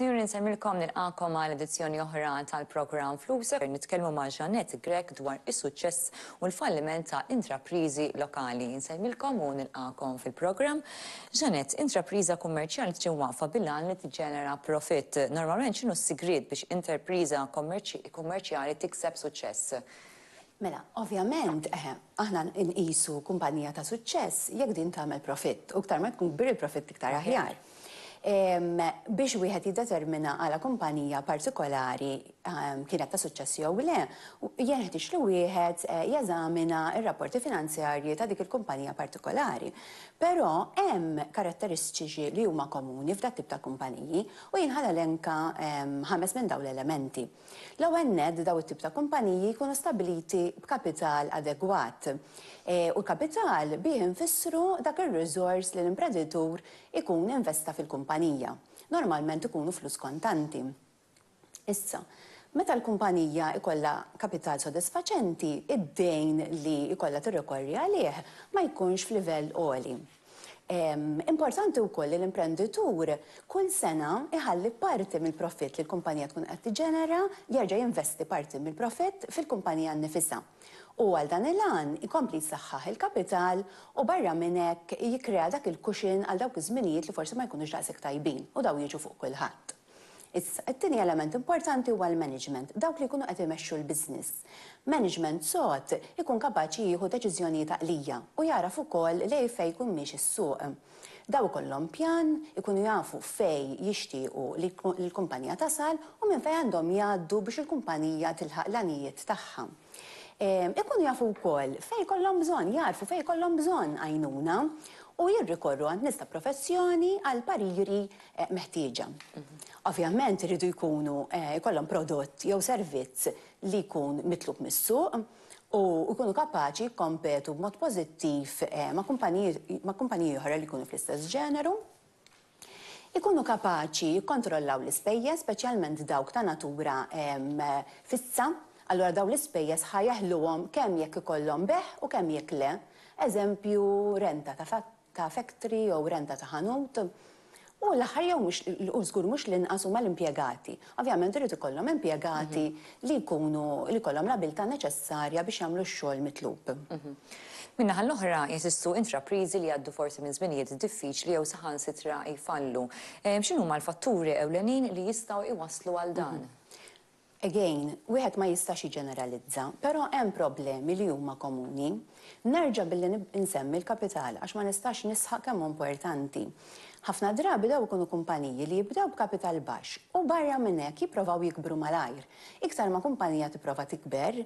Sinjuri nsemmilkom nilqagħkom għal edizzjoni oħra tal-programm Flusek fejn nitkellmu ma' Jeanette Grech dwar is-suċċess u l-falliment ta' intrapriżi lokali. Nsellmilkom u nilqagħkom fil-programm. Jeanette, intrapriża kummerċjali tiġi mwaqqfa bil-għan li tiġġenera profitt. Normalment x'inhu s-sigriet biex interpriża kummerċjali tikseb suċċess? Mela, ovvjament, eħe, aħna nqisu kumpanija ta' suċċess jekk din tagħmel profitt, u iktar ma tkun kbir il-profitt iktar aħjar. Biex wieħed jiddetermina għala kumpanija partikolari kienet ta' suċċess jew le, jenħtieġ li wieħed jeżamina r-rapporti finanzjarji ta' dik il-kumpanija partikolari. Però hemm karatteristiċi li huma komuni f'dat-tip ta' kumpaniji, u jien ħa nelenka ħames minn dawn l-elementi. L-ewwel nett, dawn it-tip ta' kumpaniji jkunu stabbiliti b'kapital adegwat. U l-kapital bih infissru dak ir-riżors li l-impreditur ikun investa fil-kumpanija. Normalment ikunu flus kontanti. Issa, meta l-kumpanija jkollha kapital sodisfaċenti, id-dejn li jkollha tirrikorri għalih ma jkunx f'livell għoli. Importanti wkoll li l-imprenditur kull sena jħalli parti mill-profitt li l-kumpanija tkun qed tiġġenera, jerġa' jinvesti parti mill-profitt fil-kumpanija nnifisha. U għal dan il-għan ikompli jsaħħaħ il-kapital u barra minn hekk jikkrea dak il-cushion għal dawk iż-żminijiet li forsi ma jkunux daqshekk tajbin u dawn jiġu fuq kulħadd. Issa, it-tieni element importanti huwa l-management, dawk li jkunu qed imexxu l-business. Management sod ikun kapaċi jieħu deċiżjonijiet għaqlija u jagħraf ukoll lejn fejn jkun miexi s-suq. Daw ikollhom pjan, ikunu jafu fejn jixtiequ li l-kumpanija tasal u minn fejn għandhom jgħaddu biex il-kumpanija tilħaq l-għanijiet tagħha. Ikunu jafu wkoll fejn jkollhom bżonn, jagħrfu fejn jkollhom bżonn għajnuna u jirrikorru għand nies ta' professjoni għall-pariri meħtieġa. Ovvjament iridu jkunu jkollhom prodott jew servizz li jkun mitlub mis-suq u jkunu kapaċi jikkompetu b'mod pożittiv ma' kumpaniji oħra li jkunu fl-istess ġeneru. ikunu kapaċi jikkontrollaw l-ispejjeż, speċjalment dawk ta' natura fissa, allura dawn l-ispejjeż ħa jeħluhom kemm jekk ikollhom bejgħ u kemm jekk le, eżempju renta ta' factory jew renta ta' ħanut, u l-aħħar jew mhux, u żgur mhux l-inqas huma l-impjegati. Ovvjament irid ikollhom impjegati li jkunu li jkollhom l-abiltà neċessarja biex jagħmlu x-xogħol mitlub. Min-naħa l-oħra, jeżistu intrapriżi li jgħaddu forsi minn żminijiet diffiċli jew saħansitra jfallu. X'inhuma l-fatturi ewlenin li jistgħu jwasslu għal dan? Again, wieħed ma jistax jiġġeneralizza, però hemm problemi li huma komuni. Nerġa' billi nibq' insemmi l-kapital għax ma nistax nisħaq kemm hu importanti. Ħafna drabi dawn ikunu kumpaniji li jibdew b'kapital baxx u barra minn hekk jipprovaw jikbru malajr. Iktar ma kumpanija tipprova tikber,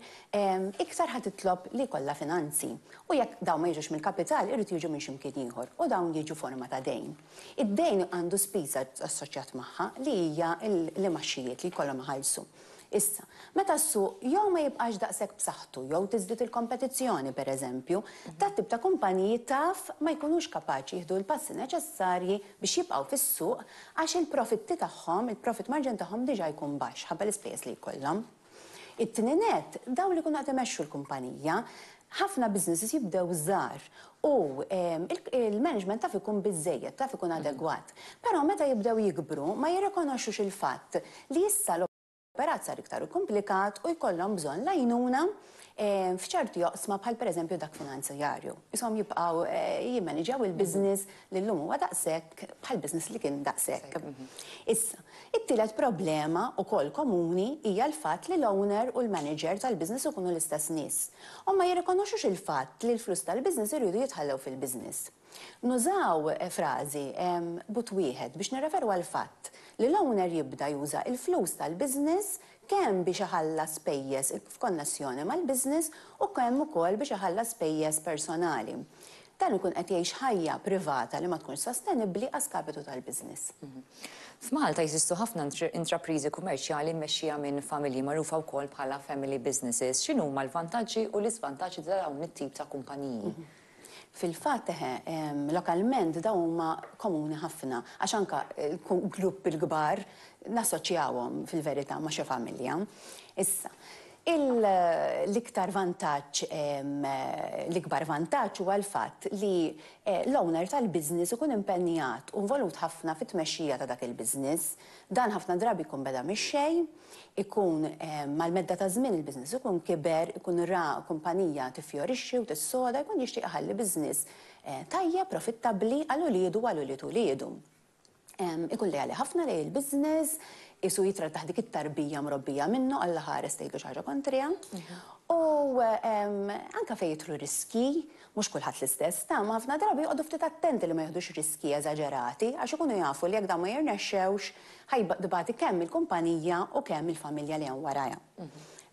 iktar ħa titlob li jkollha finanzi. U jekk dawn ma jiġux mill-kapital irid jiġu minn xi mkien ieħor u dawn jiġu forma ta' dejn. Id-dejn għandu spiża assoċjat magħha li hija l-imgħaxxijiet li jkollhom iħallsu. Issa, meta s-suq jew ma jibqax daqshekk b'saħħtu jew tiżdied il-kompetizzjoni, pereżempju, dat tip ta' kumpaniji taf ma jkunux kapaċi jieħdu l-passi neċessarji biex jibqgħu fis-suq għax il-profitti tagħhom, il-profit margin tagħhom diġà jkun baxx ħabba l-ispejjeż li jkollhom. It-tieni nett, dawk li jkunu qed imexxu l-kumpanija, Ħafna businesses jibdew żgħar u l-management taf ikun biżżejjed, taf ikun adegwat. Però meta jibdew jikbru ma jirrikonoxxux il-fatt li issa l-operat sar iktar ikkumplikat u jkollhom bżonn l-għajnuna f'ċerti oqsma bħal pereżempju dak finanzjarju. Qishom jibqgħu jimmaniġjaw il-business li llum huwa daqshekk bħal business li kien daqshekk. Issa, it-tielet problema wkoll komuni hija l-fatt li l-owner u l-manager tal-business ikunu l-istess nies. U ma jirrikonoxxux il-fatt li l-flus tal-business iridu jitħallew fil-business. Nużaw frażi, but wieħed, biex nirreferu għall-fatt li l-owner jibda juża l-flus tal-business kemm biex iħallas spejjeż f'konnessjoni mal-business u kemm ukoll biex iħallas spejjeż personali. Dan ikun qed jgħix ħajja privata li ma tkunx sostenibbli a skapitu tal-business. F'Malta jeżistu ħafna intrapriżi kummerċjali mmexxija minn familji magħrufa wkoll bħala family businesses. X'inhuma l-vantaġġi u l-iżvantaġġi ta' dawn it-tip ta' kumpaniji? Fil-fatt, eħe, lokalment dawn huma komuni ħafna, għax anke l-grupp il-kbar nassoċjawhom fil-verità ma' xi familja. Issa, l-iktar vantaġġ, l-ikbar vantaġġ huwa l-fatt li l-owner tal-business ikun impenjat u involut ħafna fit-tmexxija ta' dak il-business. Dan ħafna drabi jkun beda mix-xejn, ikun mal-medda taż-żmien il-business ikun kiber, ikun ra kumpanija tiffjorixxi u tissoda, jkun jixtieq iħalli business tajjeb, profittabbli għal uliedu u għal ulied uliedu. Ikun leali ħafna lejn il-business, qisu jitrattaħ dik it-tarbija mrobbija minnu, Alla ħares tgħidlu xi ħaġa kontriha. U anke fejn jidħlu riskji, Mhux kulħadd l-istess, tama ħafna drabi joqogħdu ftit attenti li ma jiħdux riskji eżaġerati għax ikunu jafu li jekk dawn ma jirnexxewx, ħa tbati kemm il-kumpanija u kemm il-familja li hemm warajha.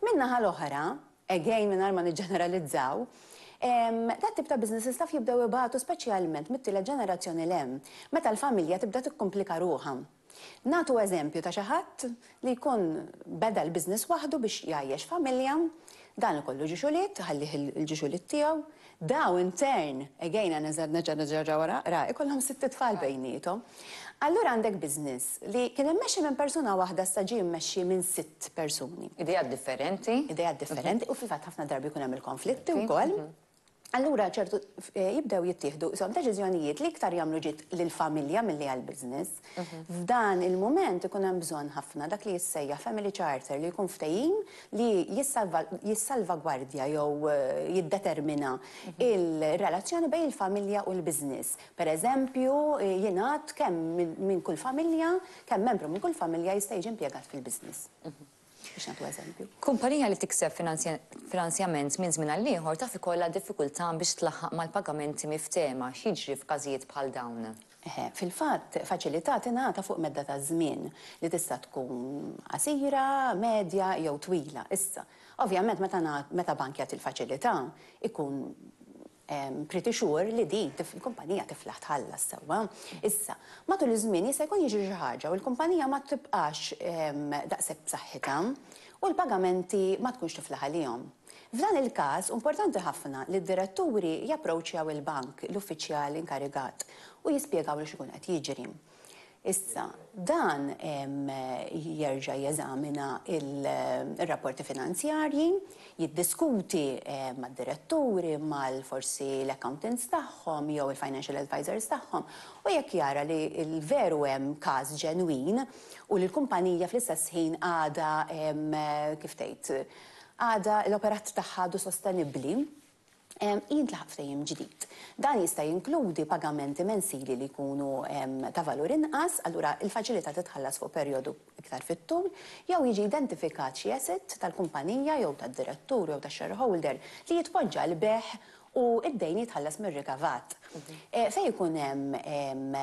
Min-naħa l-oħra, again mingħajr ma niġġeneralizzaw, dat-tip ta' businesses taf jibdew ibatu speċjalment mit-tielet ġenerazzjoni 'l hemm, meta l-familja tibda tikkumplika ruħha. Nagħtu eżempju ta' xi ħadd li jkun beda l-business waħdu biex jgħajjex familja, dan ikollu ġiex ulied, iħallih il-ġiex ulied tiegħu, dawn in turn, again għan nerġa' nerġa' wara, ra, ikollhom sitt itfal bejniethom. Allura għandek business li kien immexxi minn persuna waħda issa ġie mmexxi minn sitt persuni. Ideat differenti. Ideat differenti u fil-fatt ħafna drabi jkun hemm il-konflitti wkoll. allura ċertu jibdew jittieħdu qishom deċiżjonijiet li iktar jagħmlu ġid lill-familja milli għall-business. F'dan il-mument ikun hemm bżonn ħafna dak li jissejjaħ family charter li jkun ftehim li jissalvagwardja jew jiddetermina r-relazzjoni bejn il-familja u l-business. Pereżempju, jingħad kemm minn kull familja, kemm membru minn kull familja jista' jiġi impjegat fil-business. biex nagħtu eżempju. Kumpanija li tikseb finanzjament minn żmien għal ieħor taf ikollha diffikultà biex tlaħħaq mal-pagamenti miftehma. X'jiġri f'każijiet bħal dawn? Fil-fatt, faċilità tingħata fuq medda ta' żmien, li tista' tkun qasira, medja jew twila. Issa, ovvjament meta bank jagħti l-faċilità, ikun Hemm pretty sure li din il-kumpanija tiflaħ tħallas sewwa. Issa, matul iż-żmien jista' jkun jiġri xi ħaġa u l-kumpanija ma tibqax daqshekk b'saħħitha u l-pagamenti ma tkunx tiflaħ għalihom. F'dan il-każ, importanti ħafna li d-diretturi japproċċjaw il-bank, l-uffiċjal inkarigat, u jispjegawlu x'ikun qed jiġri. Issa, dan jerġa' jeżamina r-rapporti finanzjarji, jiddiskuti mad-diretturi, mal forsi l-accountants tagħhom jew il-financial advisors tagħhom, u jekk jara li veru hemm każ ġenwin u li l-kumpanija fl-istess ħin għadha, kif tgħid, għadha l-operat tagħha għadu sostenibbli, jintlaħaq ftehim ġdid. Dan jista' jinkludi pagamenti mensili li jkunu ta' valur inqas, allura l-faċilità titħallas fuq perjodu iktar fit-tul, jew jiġi identifikat xi asset tal-kumpanija jew tad-direttur jew tax-shareholder li jitpoġġa għall-bejgħ u d-dejn jitħallas mir-rikavat. Fejn ikun hemm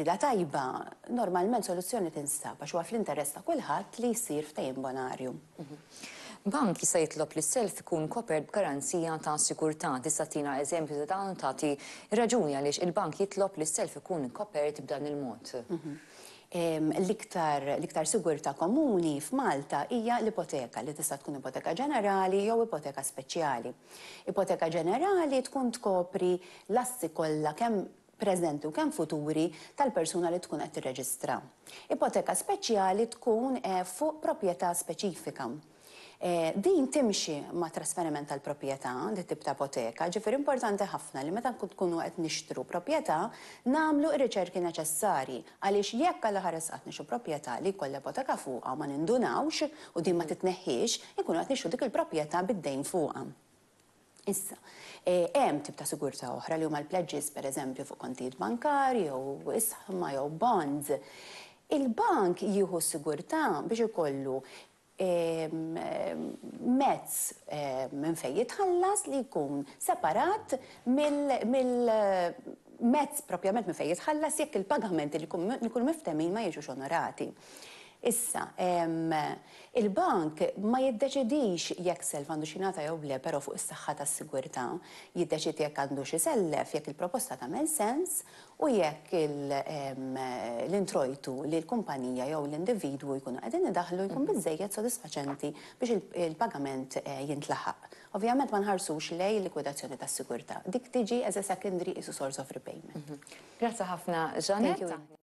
rieda tajba, normalment soluzzjoni tinstab għax huwa fl-interess ta' kulħadd li jsir ftehim bonarju. Bank jista' jitlob li s-self ikun kopert b'garanzija ta' sigurtà. Tista' tina eżempju ta' dan u tagħti r-raġuni għaliex il-bank jitlob li s-self ikun kopert b'dan il-mod? L-iktar l-iktar sigurtà komuni f'Malta hija l-ipoteka li tista' tkun ipoteka ġenerali jew ipoteka speċjali. Ipoteka ġenerali tkun tkopri l-assi kollha kemm preżenti u kemm futuri tal-persuna li tkun qed tirreġistra. Ipoteka speċjali tkun fuq proprjetà speċifika. Din timxi mat-trasferiment tal-proprjetà, din it-tip ta' ipoteka, jiġifieri importanti ħafna li meta nkunu qed nixtru proprjetà nagħmlu r-riċerki neċessarji għaliex jekk alla ħares qatt nixtru proprjetà li jkollha ipoteka fuqha u ma nindunawx u din ma titneħħiex inkunu qed nixtru dik il-proprjetà bid-dejn fuqha. Issa, hemm tip ta' sigurtà oħra li huma l-pledges, pereżempju, fuq kontijiet bankarji jew isħma jew bonds. Il-bank jieħu s-sigurtà biex ikollu mezz minn fejn jitħallas li jkun separat mill mezz propjament minn fejn jitħallas jekk il-pagamenti li jkunu miftehmin ma jiġux onorati. Issa, il-bank ma jiddeċidix jekk self għandux jingħata jew le, però fuq is-saħħa tas-sigurtà, jiddeċied jekk għandux isellef, jekk il-proposta tagħmel sens u jekk l-introjtu li l-kumpanija jew l-individwu jkunu qegħdin idaħħlu jkun biżżejjed sodisfaċenti biex il-pagament jintlaħaq. Ovvjament ma nħarsux lejn il-likwidazzjoni tas-sigurtà. Dik tiġi as a secondary qisu source of repayment. Grazzi ħafna, Jeanette.